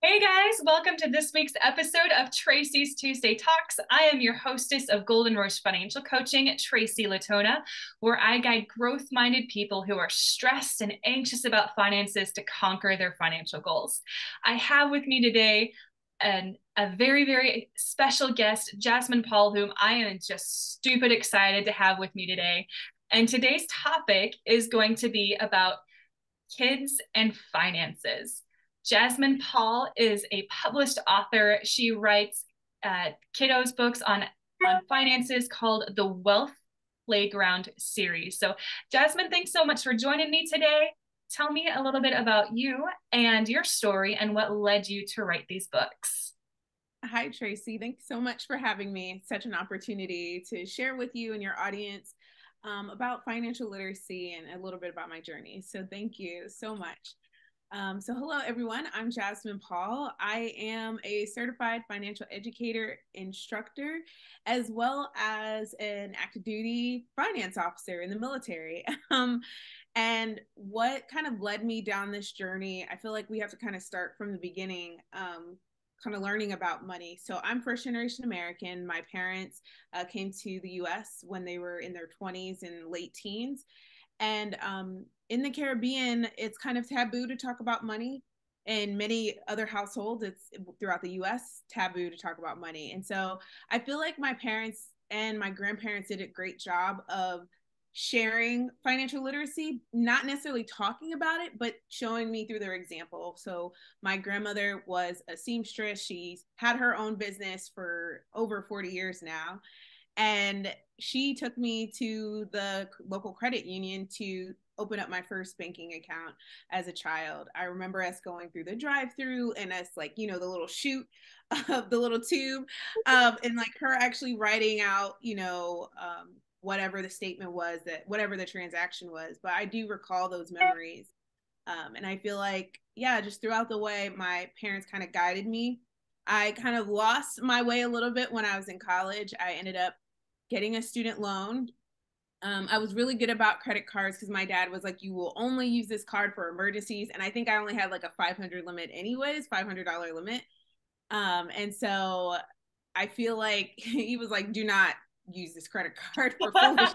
Hey guys, welcome to this week's episode of Tracy's Tuesday Talks. I am your hostess of Golden Rose Financial Coaching, Tracy Latona, where I guide growth minded people who are stressed and anxious about finances to conquer their financial goals. I have with me today an, a very, very special guest, Jasmine Paul, whom I am just stupid excited to have with me today. And today's topic is going to be about kids and finances. Jasmine Paul is a published author. She writes uh, kiddos books on, on finances called the Wealth Playground series. So, Jasmine, thanks so much for joining me today. Tell me a little bit about you and your story and what led you to write these books. Hi, Tracy. Thanks so much for having me. such an opportunity to share with you and your audience um, about financial literacy and a little bit about my journey. So, thank you so much. Um, so, hello everyone. I'm Jasmine Paul. I am a certified financial educator, instructor, as well as an active duty finance officer in the military. Um, and what kind of led me down this journey, I feel like we have to kind of start from the beginning, um, kind of learning about money. So, I'm first generation American. My parents uh, came to the US when they were in their 20s and late teens. And um, in the Caribbean, it's kind of taboo to talk about money. In many other households, it's throughout the US, taboo to talk about money. And so I feel like my parents and my grandparents did a great job of sharing financial literacy, not necessarily talking about it, but showing me through their example. So, my grandmother was a seamstress. She's had her own business for over 40 years now. And she took me to the local credit union to open up my first banking account as a child. I remember us going through the drive-through and us like, you know, the little chute of the little tube um, and like her actually writing out, you know, um, whatever the statement was that whatever the transaction was. But I do recall those memories. Um, and I feel like, yeah, just throughout the way, my parents kind of guided me. I kind of lost my way a little bit when I was in college. I ended up getting a student loan um, I was really good about credit cards because my dad was like, you will only use this card for emergencies. And I think I only had like a 500 limit, anyways, $500 limit. Um, and so I feel like he was like, do not use this credit card for foolish.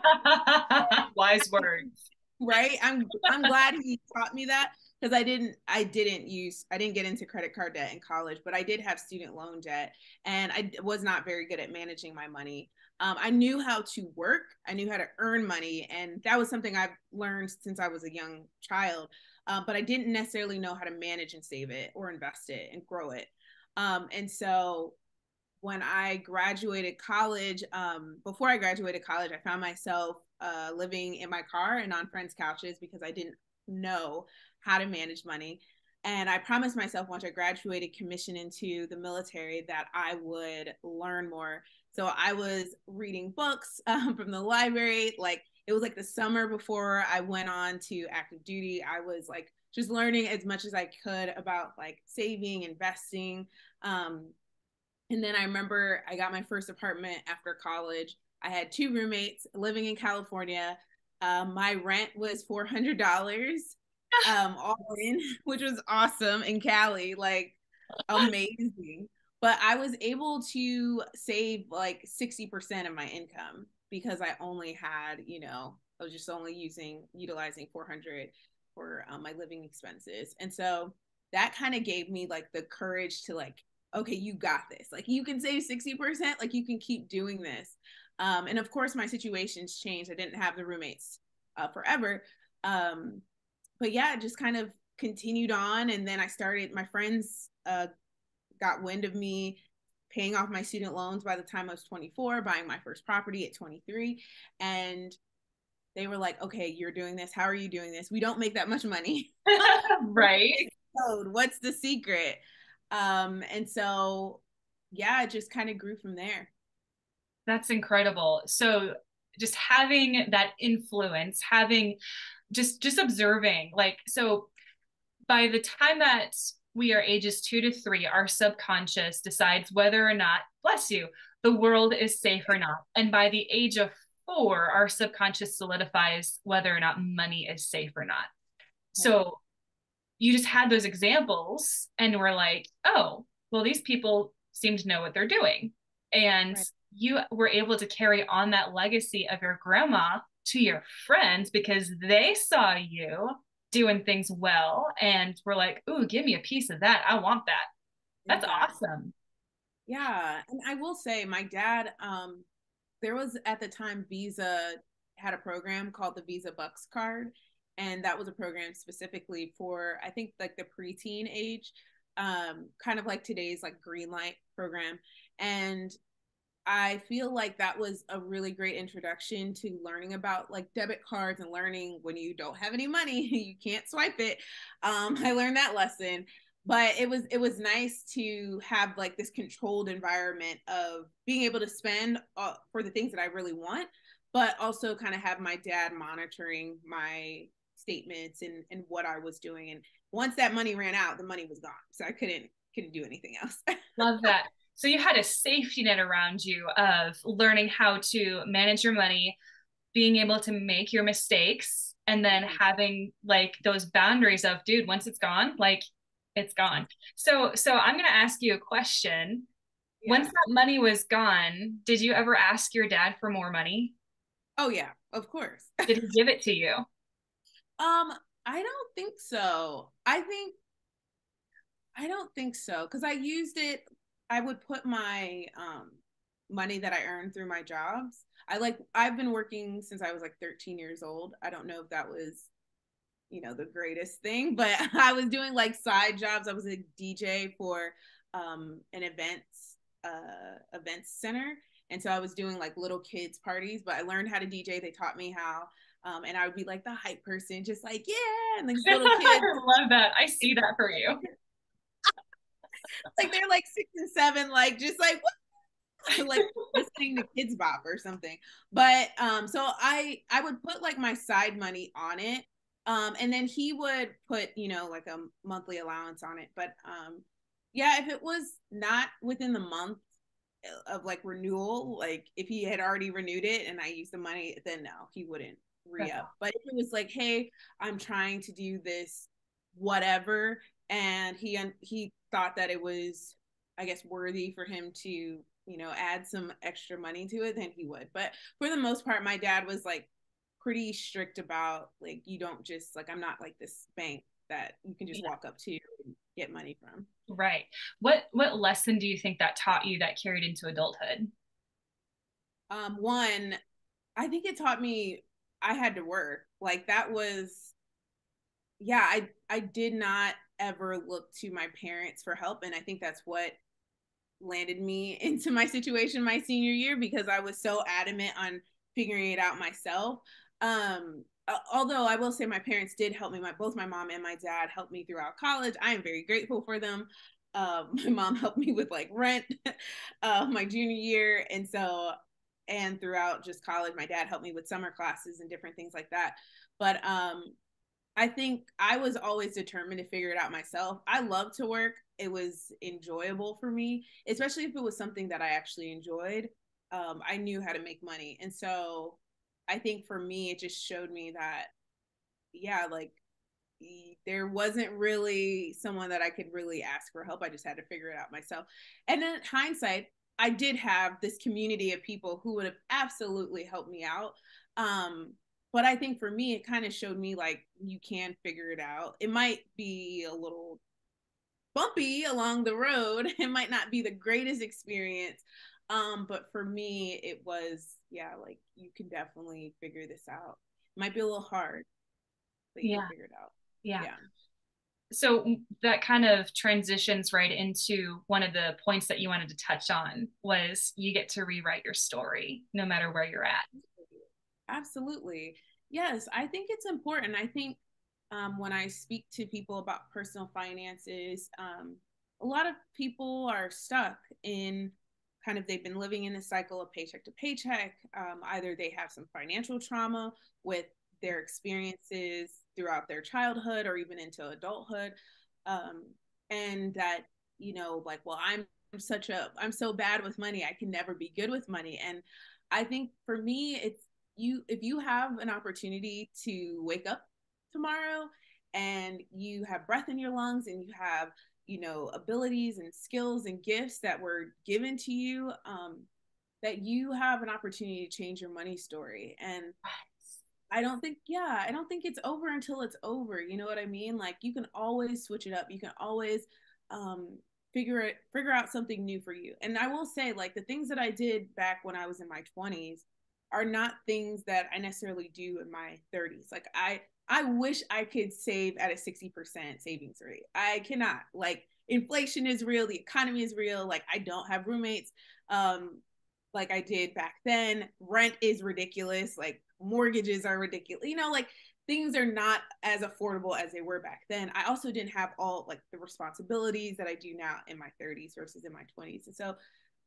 Wise words. Right. I'm I'm glad he taught me that because I didn't I didn't use I didn't get into credit card debt in college, but I did have student loan debt and I was not very good at managing my money. Um, I knew how to work, I knew how to earn money, and that was something I've learned since I was a young child. Um, but I didn't necessarily know how to manage and save it or invest it and grow it. Um, and so when I graduated college, um, before I graduated college, I found myself uh, living in my car and on friends' couches because I didn't know how to manage money. And I promised myself once I graduated, commission into the military, that I would learn more so I was reading books um, from the library. Like it was like the summer before I went on to active duty. I was like just learning as much as I could about like saving, investing. Um, and then I remember I got my first apartment after college. I had two roommates living in California. Um, my rent was four hundred dollars, um, all in, which was awesome in Cali, like amazing but I was able to save like 60% of my income because I only had, you know, I was just only using, utilizing 400 for um, my living expenses. And so that kind of gave me like the courage to like, okay, you got this. Like you can save 60%, like you can keep doing this. Um, and of course, my situations changed. I didn't have the roommates uh, forever. Um, but yeah, just kind of continued on. And then I started, my friends uh, got wind of me paying off my student loans by the time I was 24, buying my first property at 23. And they were like, okay, you're doing this. How are you doing this? We don't make that much money. right. What's the secret? Um, and so, yeah, it just kind of grew from there. That's incredible. So, just having that influence, having just just observing, like, so by the time that we are ages two to three, our subconscious decides whether or not, bless you, the world is safe or not. And by the age of four, our subconscious solidifies whether or not money is safe or not. So you just had those examples and were like, oh, well, these people seem to know what they're doing. And right. you were able to carry on that legacy of your grandma to your friends because they saw you doing things well and we're like, ooh, give me a piece of that. I want that. That's awesome. Yeah. And I will say my dad, um, there was at the time Visa had a program called the Visa Buxx card. And that was a program specifically for I think like the preteen age, um, kind of like today's like Greenlight program. And I feel like that was a really great introduction to learning about like debit cards and learning when you don't have any money, you can't swipe it. Um, I learned that lesson but it was it was nice to have like this controlled environment of being able to spend uh, for the things that I really want, but also kind of have my dad monitoring my statements and and what I was doing. And once that money ran out, the money was gone, so I couldn't couldn't do anything else. Love that. So you had a safety net around you of learning how to manage your money, being able to make your mistakes, and then mm-hmm. having like those boundaries of, dude, once it's gone, like it's gone. So so I'm gonna ask you a question. Yeah. Once that money was gone, did you ever ask your dad for more money? Oh yeah, of course. did he give it to you? Um, I don't think so. I think I don't think so because I used it. I would put my um money that I earned through my jobs. I like I've been working since I was like 13 years old. I don't know if that was you know the greatest thing but i was doing like side jobs i was a dj for um an events uh events center and so i was doing like little kids parties but i learned how to dj they taught me how um, and I would be like the hype person, just like yeah, and like little kids. love that. I see that for you. like they're like six and seven, like just like what? like listening to Kidz Bop or something. But um, so I I would put like my side money on it, um, and then he would put, you know, like a monthly allowance on it. But um, yeah, if it was not within the month of like renewal, like if he had already renewed it and I used the money, then no, he wouldn't re up. But if it was like, hey, I'm trying to do this, whatever, and he and he thought that it was, I guess, worthy for him to you know add some extra money to it then he would but for the most part my dad was like pretty strict about like you don't just like I'm not like this bank that you can just yeah. walk up to and get money from. Right. What what lesson do you think that taught you that carried into adulthood? Um one, I think it taught me I had to work. Like that was yeah, I I did not ever look to my parents for help and I think that's what landed me into my situation my senior year because I was so adamant on figuring it out myself um although I will say my parents did help me, my both my mom and my dad helped me throughout college. I am very grateful for them. Um, my mom helped me with like rent uh, my junior year, and so and throughout just college, my dad helped me with summer classes and different things like that. But um, I think I was always determined to figure it out myself. I love to work. It was enjoyable for me, especially if it was something that I actually enjoyed. Um, I knew how to make money, and so I think for me, it just showed me that, yeah, like there wasn't really someone that I could really ask for help. I just had to figure it out myself. And in hindsight, I did have this community of people who would have absolutely helped me out. Um, but I think for me, it kind of showed me like you can figure it out. It might be a little bumpy along the road. It might not be the greatest experience. Um, but for me, it was yeah, like you can definitely figure this out. It might be a little hard, but you yeah. can figure it out. Yeah. yeah. So that kind of transitions right into one of the points that you wanted to touch on was you get to rewrite your story no matter where you're at. Absolutely. Yes, I think it's important. I think um, when I speak to people about personal finances, um, a lot of people are stuck in kind of they've been living in a cycle of paycheck to paycheck. Um, either they have some financial trauma with their experiences throughout their childhood or even into adulthood. Um, and that, you know, like, well, I'm such a, I'm so bad with money. I can never be good with money. And I think for me, it's you, if you have an opportunity to wake up tomorrow and you have breath in your lungs and you have you know abilities and skills and gifts that were given to you um, that you have an opportunity to change your money story. And i don't think yeah i don't think it's over until it's over. You know what i mean? Like you can always switch it up. You can always um, figure it figure out something new for you. And i will say like the things that i did back when i was in my 20s are not things that i necessarily do in my 30s like i I wish I could save at a 60% savings rate. I cannot. Like inflation is real, the economy is real. Like I don't have roommates um like I did back then. Rent is ridiculous. Like mortgages are ridiculous. You know, like things are not as affordable as they were back then. I also didn't have all like the responsibilities that I do now in my 30s versus in my 20s. And so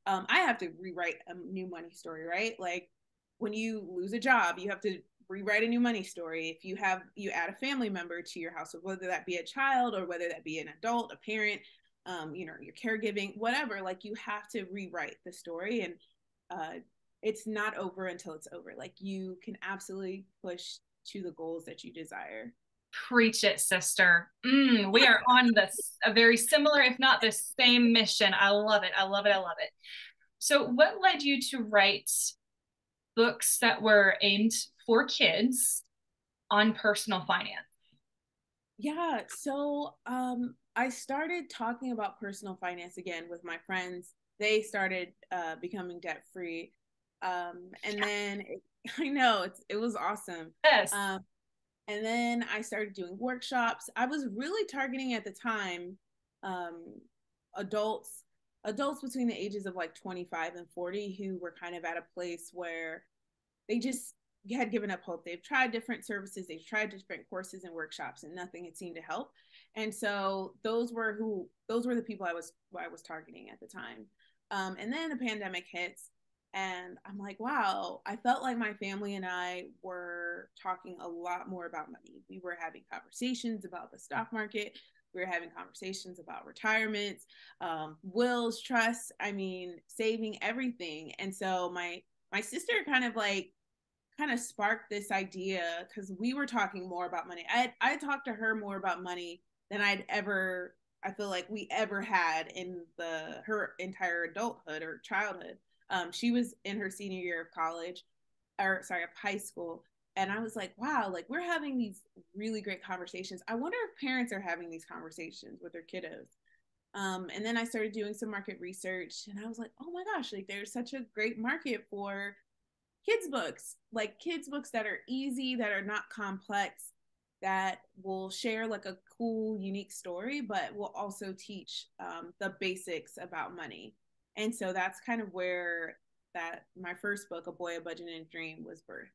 um, I have to rewrite a new money story, right? Like when you lose a job, you have to rewrite a new money story. If you have you add a family member to your household whether that be a child or whether that be an adult a parent um, you know your caregiving whatever like you have to rewrite the story. And uh, it's not over until it's over. Like you can absolutely push to the goals that you desire. Preach it sister. Mm, we are on this a very similar if not the same mission. I love it. I love it. I love it. So what led you to write books that were aimed for kids on personal finance? Yeah, so um, I started talking about personal finance again with my friends. They started uh, becoming debt free, um, and then it, I know it's it was awesome. Yes. Um, and then I started doing workshops. I was really targeting at the time um, adults adults between the ages of like 25 and 40 who were kind of at a place where they just had given up hope. They've tried different services, they've tried different courses and workshops, and nothing had seemed to help. And so those were who those were the people I was I was targeting at the time. Um, and then the pandemic hits, and I'm like, wow, I felt like my family and I were talking a lot more about money. We were having conversations about the stock market. We were having conversations about retirements, um, wills, trusts. I mean, saving everything. And so my my sister kind of like kind of sparked this idea because we were talking more about money. I I talked to her more about money than I'd ever I feel like we ever had in the her entire adulthood or childhood. Um, she was in her senior year of college, or sorry, of high school, and I was like, wow, like we're having these really great conversations. I wonder if parents are having these conversations with their kiddos. Um, and then I started doing some market research, and I was like, oh my gosh, like there's such a great market for kids books like kids books that are easy that are not complex that will share like a cool unique story but will also teach um, the basics about money and so that's kind of where that my first book a boy a budget and a dream was birthed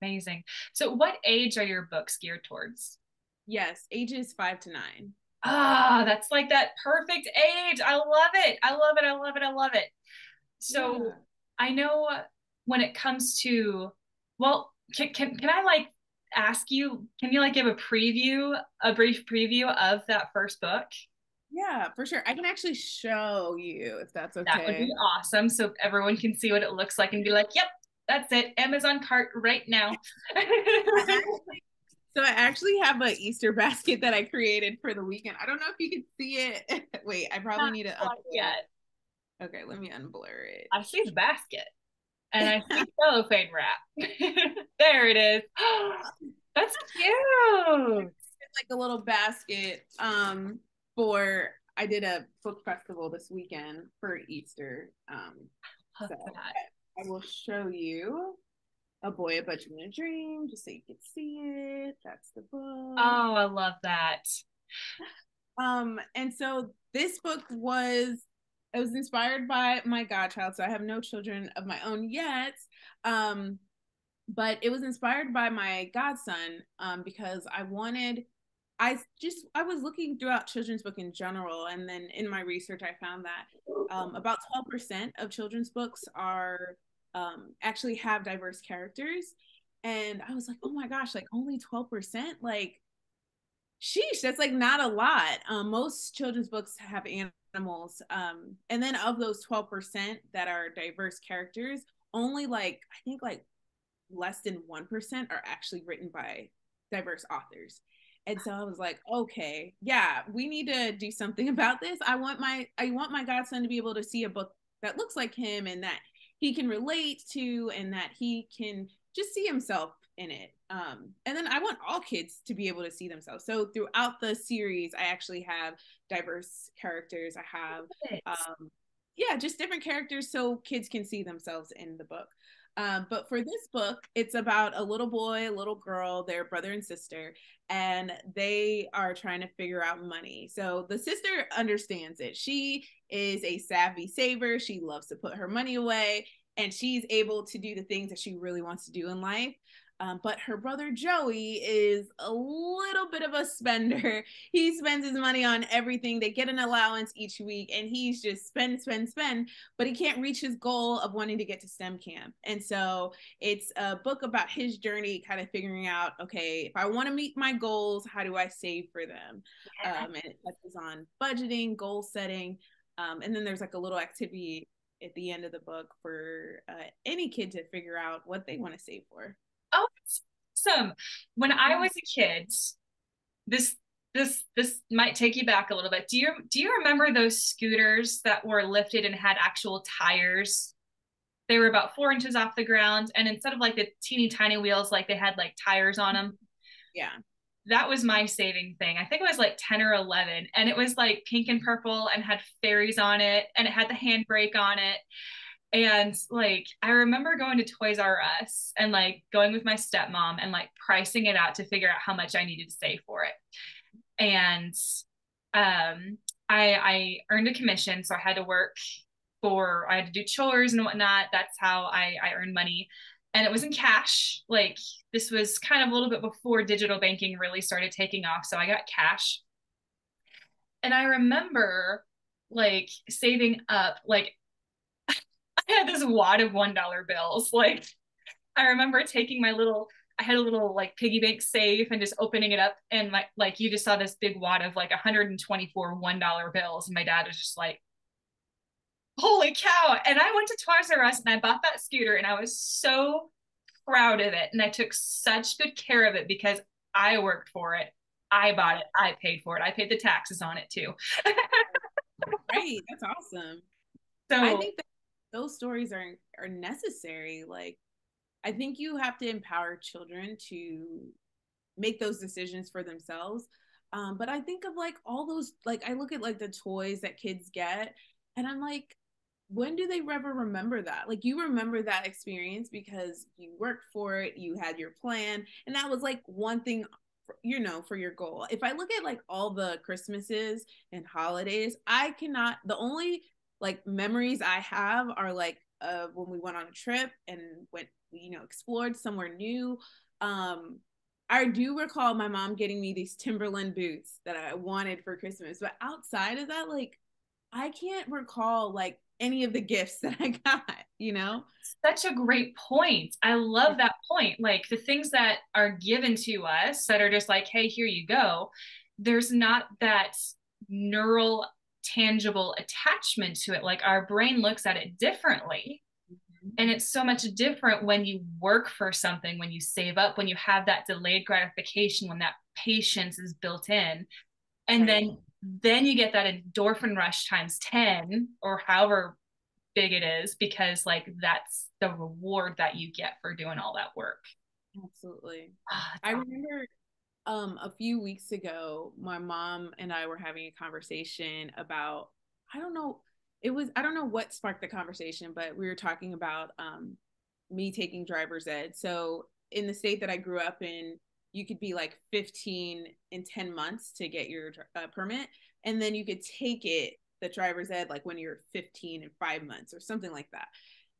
amazing. So what age are your books geared towards? Yes ages five to nine. Ah that's like that perfect age. I love it. I love it. I love it. I love it. So yeah. i know when it comes to well can, can, can i like ask you can you like give a preview a brief preview of that first book? Yeah for sure. I can actually show you if that's okay that would be awesome so everyone can see what it looks like and be like yep that's it amazon cart right now so i actually have a easter basket that i created for the weekend i don't know if you can see it wait i probably Not need to yet. okay let me unblur it i see the basket and I see cellophane wrap. there it is. That's cute. It's like a little basket um, for I did a book festival this weekend for Easter. Um, so I, will show you a boy, a budget, and a dream, just so you can see it. That's the book. Oh, I love that. Um, and so this book was it was inspired by my godchild. So I have no children of my own yet. Um, but it was inspired by my godson um, because I wanted, I just, I was looking throughout children's book in general. And then in my research, I found that um, about 12% of children's books are um, actually have diverse characters. And I was like, oh my gosh, like only 12%? Like, sheesh, that's like not a lot. Um, most children's books have animals. Um, and then of those 12% that are diverse characters, only like, I think like less than 1% are actually written by diverse authors. And so I was like, okay, yeah, we need to do something about this. I want my I want my godson to be able to see a book that looks like him and that he can relate to and that he can just see himself in it. Um, and then I want all kids to be able to see themselves. So throughout the series, I actually have diverse characters. I have, um, yeah, just different characters so kids can see themselves in the book. Um, but for this book, it's about a little boy, a little girl, their brother and sister, and they are trying to figure out money. So the sister understands it. She is a savvy saver. She loves to put her money away, and she's able to do the things that she really wants to do in life. Um, but her brother Joey is a little bit of a spender. He spends his money on everything. They get an allowance each week, and he's just spend, spend, spend. But he can't reach his goal of wanting to get to STEM camp. And so it's a book about his journey, kind of figuring out, okay, if I want to meet my goals, how do I save for them? Um, and it touches on budgeting, goal setting, um, and then there's like a little activity at the end of the book for uh, any kid to figure out what they want to save for. Awesome. When I was a kid, this this this might take you back a little bit. Do you do you remember those scooters that were lifted and had actual tires? They were about four inches off the ground, and instead of like the teeny tiny wheels, like they had like tires on them. Yeah. That was my saving thing. I think it was like 10 or 11, and it was like pink and purple and had fairies on it, and it had the handbrake on it. And like, I remember going to Toys R Us and like going with my stepmom and like pricing it out to figure out how much I needed to save for it. And um, I, I earned a commission, so I had to work for, I had to do chores and whatnot. That's how I, I earned money. And it was in cash. Like, this was kind of a little bit before digital banking really started taking off. So I got cash. And I remember like saving up like I had this wad of one dollar bills. Like I remember taking my little I had a little like piggy bank safe and just opening it up and my like you just saw this big wad of like 124 one dollar bills. And my dad was just like holy cow. And I went to Toys R Us and I bought that scooter and I was so proud of it. And I took such good care of it because I worked for it. I bought it. I paid for it. I paid the taxes on it too. Great, that's awesome. So I think that those stories are are necessary like i think you have to empower children to make those decisions for themselves. Um, but i think of like all those like i look at like the toys that kids get and i'm like when do they ever remember that? Like you remember that experience because you worked for it you had your plan and that was like one thing you know for your goal. If i look at like all the christmases and holidays i cannot the only like memories I have are like uh, when we went on a trip and went, you know, explored somewhere new. Um, I do recall my mom getting me these Timberland boots that I wanted for Christmas, but outside of that, like, I can't recall like any of the gifts that I got, you know? Such a great point. I love that point. Like the things that are given to us that are just like, hey, here you go. There's not that neural tangible attachment to it. Like our brain looks at it differently. Mm-hmm. And it's so much different when you work for something, when you save up, when you have that delayed gratification, when that patience is built in. And right. then then you get that endorphin rush times 10 or however big it is because like that's the reward that you get for doing all that work. Absolutely. Oh, I remember um a few weeks ago my mom and i were having a conversation about i don't know it was i don't know what sparked the conversation but we were talking about um me taking driver's ed. So in the state that i grew up in you could be like 15 in 10 months to get your uh, permit and then you could take it the driver's ed like when you're 15 in 5 months or something like that.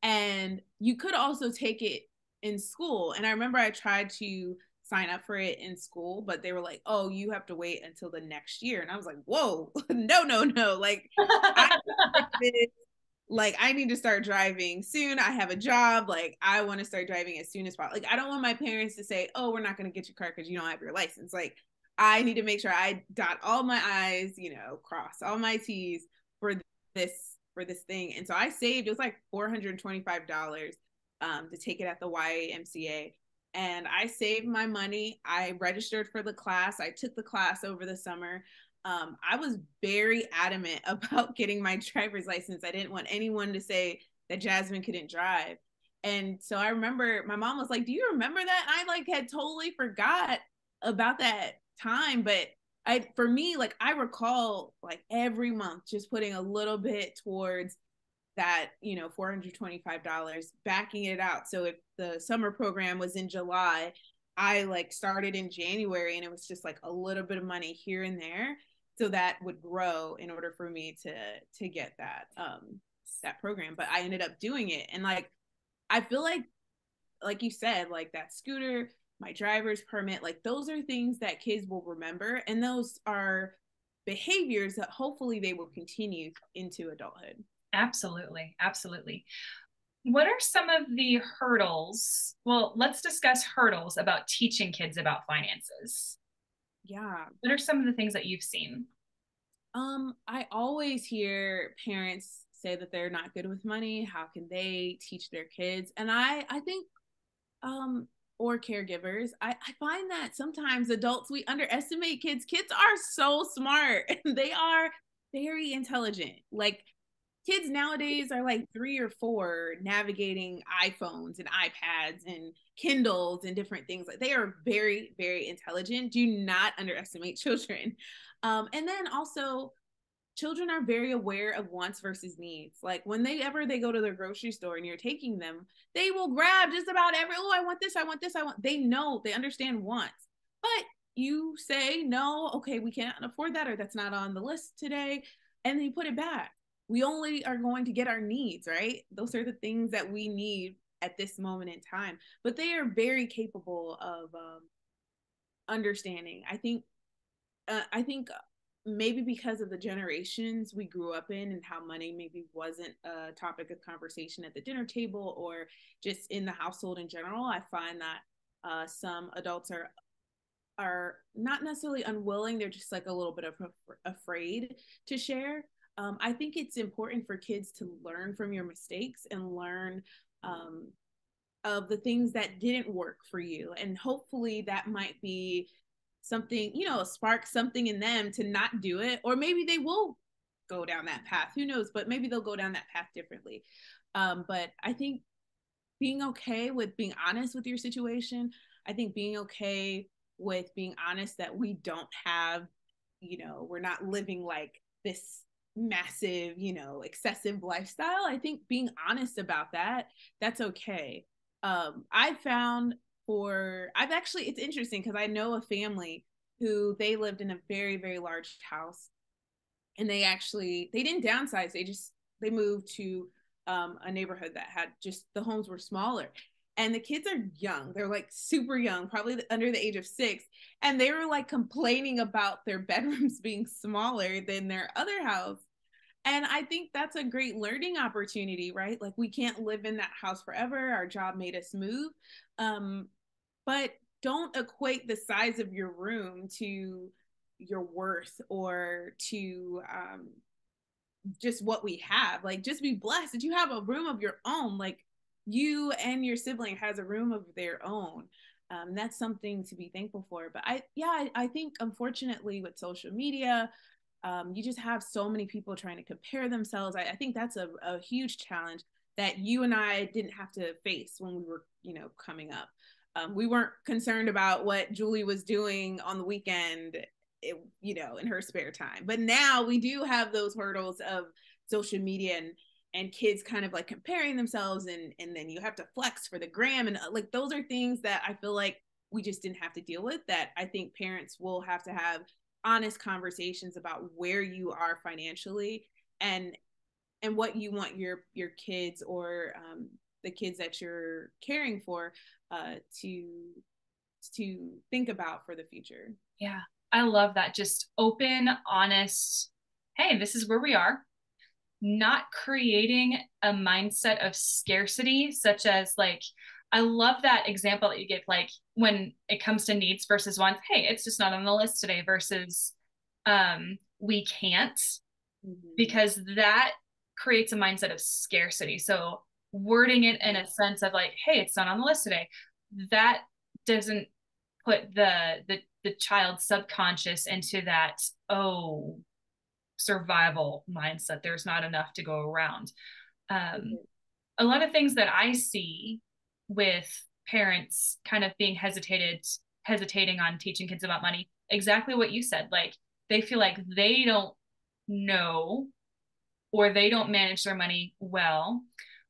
And you could also take it in school. And i remember i tried to sign up for it in school, but they were like, "Oh, you have to wait until the next year." And I was like, "Whoa, no, no, no! Like, I, like I need to start driving soon. I have a job. Like, I want to start driving as soon as possible. Like, I don't want my parents to say, "Oh, we're not going to get your car because you don't have your license." Like, I need to make sure I dot all my I's, you know, cross all my T's for this for this thing. And so I saved. It was like four hundred twenty five dollars um, to take it at the YMCA and I saved my money. I registered for the class. I took the class over the summer. Um, I was very adamant about getting my driver's license. I didn't want anyone to say that Jasmine couldn't drive. And so I remember my mom was like, Do you remember that? And I like had totally forgot about that time. But I for me, like I recall like every month just putting a little bit towards that, you know, $425, backing it out. So if the summer program was in July, I like started in January and it was just like a little bit of money here and there. So that would grow in order for me to to get that um that program. But I ended up doing it. And like I feel like like you said, like that scooter, my driver's permit, like those are things that kids will remember. And those are behaviors that hopefully they will continue into adulthood. Absolutely. Absolutely. What are some of the hurdles? Well, let's discuss hurdles about teaching kids about finances. Yeah. What are some of the things that you've seen? Um, I always hear parents say that they're not good with money. How can they teach their kids? And I I think um or caregivers, I, I find that sometimes adults we underestimate kids. Kids are so smart. they are very intelligent. Like kids nowadays are like three or four navigating iPhones and iPads and Kindles and different things. Like they are very, very intelligent. Do not underestimate children. Um, and then also children are very aware of wants versus needs. Like when they ever they go to the grocery store and you're taking them, they will grab just about every, oh, I want this, I want this, I want. They know, they understand wants. But you say, no, okay, we can't afford that, or that's not on the list today. And then you put it back we only are going to get our needs, right? Those are the things that we need at this moment in time. But they are very capable of um, understanding. I think, uh, I think maybe because of the generations we grew up in and how money maybe wasn't a topic of conversation at the dinner table or just in the household in general, I find that uh, some adults are are not necessarily unwilling; they're just like a little bit of afraid to share um, I think it's important for kids to learn from your mistakes and learn um, of the things that didn't work for you. And hopefully that might be something, you know, spark something in them to not do it. Or maybe they will go down that path. Who knows? But maybe they'll go down that path differently. Um, but I think being okay with being honest with your situation, I think being okay with being honest that we don't have, you know, we're not living like this massive, you know, excessive lifestyle. I think being honest about that, that's okay. Um, I found for I've actually it's interesting because I know a family who they lived in a very, very large house and they actually they didn't downsize, they just they moved to um, a neighborhood that had just the homes were smaller and the kids are young. They're like super young probably under the age of six and they were like complaining about their bedrooms being smaller than their other house. And i think that's a great learning opportunity right? Like we can't live in that house forever. Our job made us move. Um, but don't equate the size of your room to your worth or to um, just what we have. Like just be blessed. That you have a room of your own like you and your sibling has a room of their own um, that's something to be thankful for but i yeah I, I think unfortunately with social media um, you just have so many people trying to compare themselves I, I think that's a, a huge challenge that you and i didn't have to face when we were you know coming up um, we weren't concerned about what julie was doing on the weekend it, you know in her spare time but now we do have those hurdles of social media and and kids kind of like comparing themselves and and then you have to flex for the gram and uh, like those are things that i feel like we just didn't have to deal with that i think parents will have to have honest conversations about where you are financially and and what you want your your kids or um, the kids that you're caring for uh, to to think about for the future. Yeah. I love that. Just open honest hey this is where we are not creating a mindset of scarcity, such as like, I love that example that you give, like when it comes to needs versus wants, hey, it's just not on the list today versus um, we can't, mm-hmm. because that creates a mindset of scarcity. So wording it in a sense of like, hey, it's not on the list today, that doesn't put the the the child's subconscious into that oh survival mindset. There's not enough to go around. Um, a lot of things that i see with parents kind of being hesitated hesitating on teaching kids about money exactly what you said like they feel like they don't know or they don't manage their money well.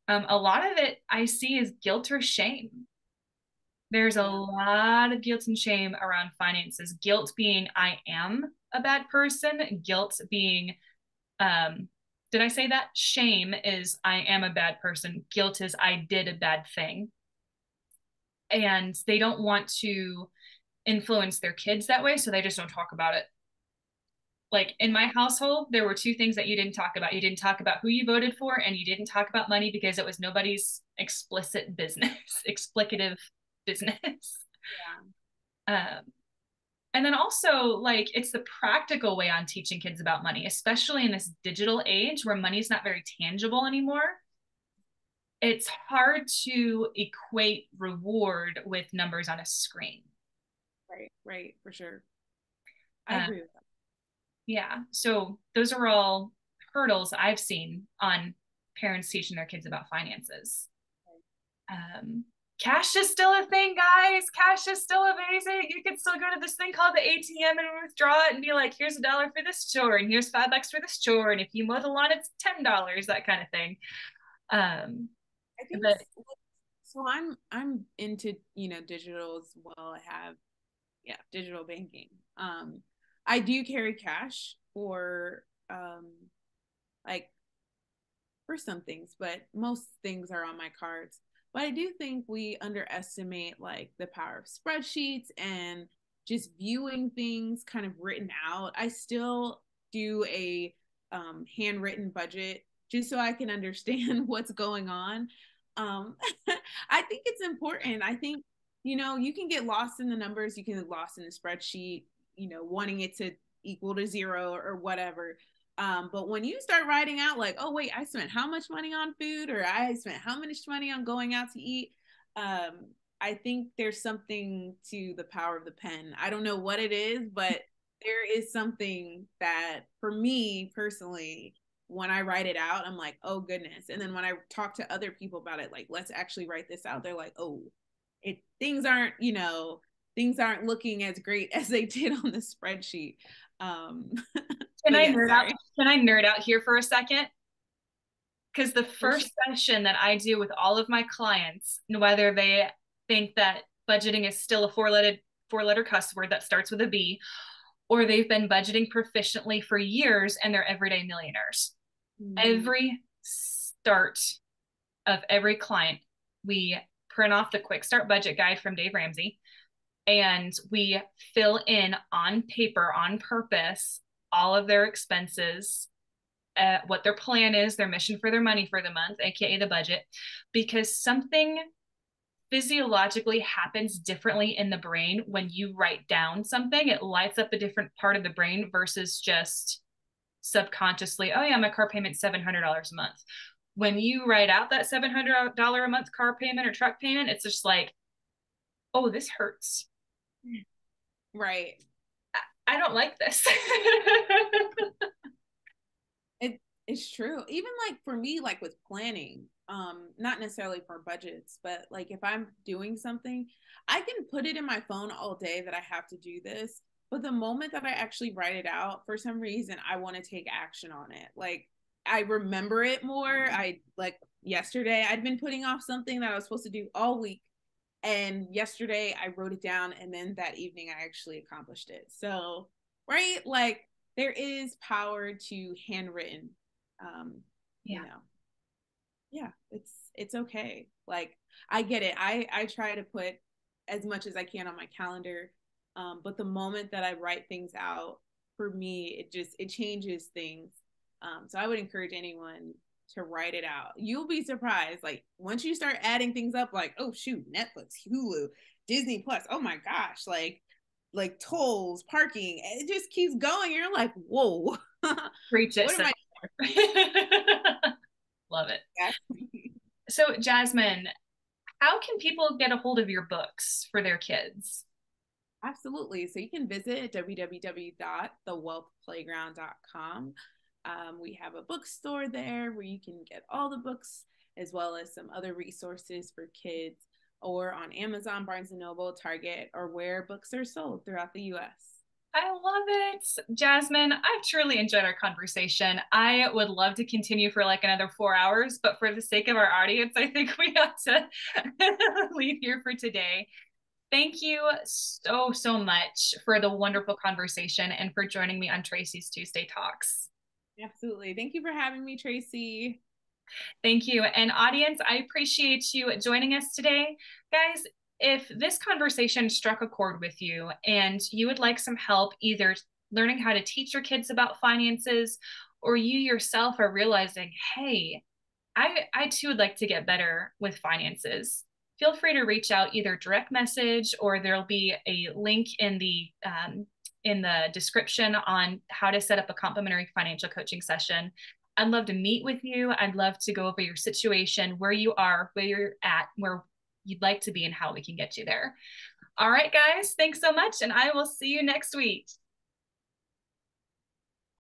Um, a lot of it i see is guilt or shame. There's a lot of guilt and shame around finances. Guilt being i am a bad person guilt being um, did i say that? Shame is i am a bad person. Guilt is i did a bad thing. And they don't want to influence their kids that way so they just don't talk about it. Like in my household there were two things that you didn't talk about. You didn't talk about who you voted for and you didn't talk about money because it was nobody's explicit business explicative business. Yeah. Um, and then also like it's the practical way on teaching kids about money especially in this digital age where money is not very tangible anymore. It's hard to equate reward with numbers on a screen. Right right for sure. I uh, agree with that. yeah so those are all hurdles i've seen on parents teaching their kids about finances. Um, cash is still a thing guys. Cash is still amazing. You can still go to this thing called the atm and withdraw it and be like here's a dollar for this chore and here's five bucks for this chore and if you mow the lawn it's ten dollars that kind of thing. Um I think but, so i'm i'm into you know digital as well. I have yeah digital banking. Um i do carry cash for um like for some things but most things are on my cards but i do think we underestimate like the power of spreadsheets and just viewing things kind of written out. I still do a um, handwritten budget just so i can understand what's going on. Um, i think it's important. I think you know, you can get lost in the numbers, you can get lost in the spreadsheet, you know, wanting it to equal to zero or, whatever. Um, but when you start writing out like, oh wait, I spent how much money on food, or I spent how much money on going out to eat, um, I think there's something to the power of the pen. I don't know what it is, but there is something that for me personally, when I write it out, I'm like, oh goodness. And then when I talk to other people about it, like, let's actually write this out, they're like, oh, it things aren't you know things aren't looking as great as they did on the spreadsheet. Um can i yeah, nerd sorry. out can i nerd out here for a second? Because the first session that i do with all of my clients whether they think that budgeting is still a four letter four letter cuss word that starts with a b or they've been budgeting proficiently for years and they're everyday millionaires. Mm-hmm. every start of every client we print off the quick start budget guide from Dave Ramsey and we fill in on paper on purpose all of their expenses uh, what their plan is their mission for their money for the month aka the budget because something physiologically happens differently in the brain when you write down something it lights up a different part of the brain versus just subconsciously oh yeah my car payment's $700 a month when you write out that $700 a month car payment or truck payment, it's just like, oh, this hurts. Right. I, I don't like this. it it's true. Even like for me, like with planning, um, not necessarily for budgets, but like if I'm doing something, I can put it in my phone all day that I have to do this. But the moment that I actually write it out, for some reason, I want to take action on it. Like I remember it more. I like yesterday I'd been putting off something that I was supposed to do all week. And yesterday I wrote it down and then that evening I actually accomplished it. So, right? Like there is power to handwritten um yeah. you know. Yeah, it's it's okay. Like I get it. I I try to put as much as I can on my calendar. Um, but the moment that I write things out, for me, it just it changes things um, so I would encourage anyone to write it out. You'll be surprised. Like once you start adding things up, like, oh shoot, Netflix, Hulu, Disney Plus, oh my gosh, like like tolls, parking, it just keeps going. You're like, whoa. Reach it. Love it. Yeah. so Jasmine, how can people get a hold of your books for their kids? Absolutely. So you can visit www.thewealthplayground.com. Um, we have a bookstore there where you can get all the books as well as some other resources for kids or on Amazon, Barnes and Noble, Target, or where books are sold throughout the US. I love it. Jasmine, I've truly enjoyed our conversation. I would love to continue for like another four hours, but for the sake of our audience, I think we have to leave here for today. Thank you so, so much for the wonderful conversation and for joining me on Tracy's Tuesday Talks. Absolutely. Thank you for having me, Tracy. Thank you. And audience, I appreciate you joining us today. Guys, if this conversation struck a chord with you and you would like some help either learning how to teach your kids about finances or you yourself are realizing, hey, I, I too would like to get better with finances, feel free to reach out either direct message or there'll be a link in the um, in the description on how to set up a complimentary financial coaching session. I'd love to meet with you. I'd love to go over your situation, where you are, where you're at, where you'd like to be, and how we can get you there. All right, guys, thanks so much. And I will see you next week.